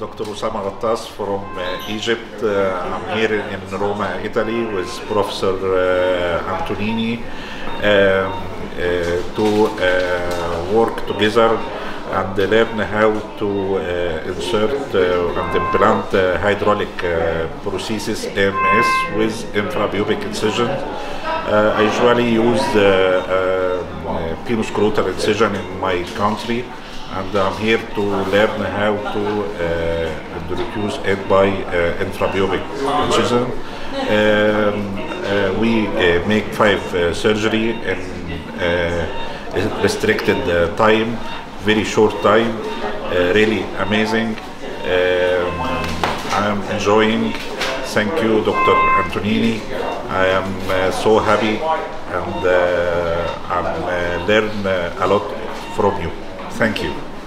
Dr. Osama Gatthas from uh, Egypt. Uh, I'm here in Roma, Italy, with Professor uh, Antonini um, uh, to uh, work together and learn how to uh, insert uh, and implant uh, hydraulic uh, prosthesis AMS with infrapubic incision. Uh, I usually use the uh, uh, penoscrotal incision in my country and I'm here to learn how to uh, introduce it by uh, infrapubic incision. Um, uh, we uh, make five uh, surgery in restricted time, very short time, really amazing. Um, I'm enjoying. Thank you, Dr. Antonini. I am uh, so happy and uh, I'm uh, learn a lot from you. Thank you.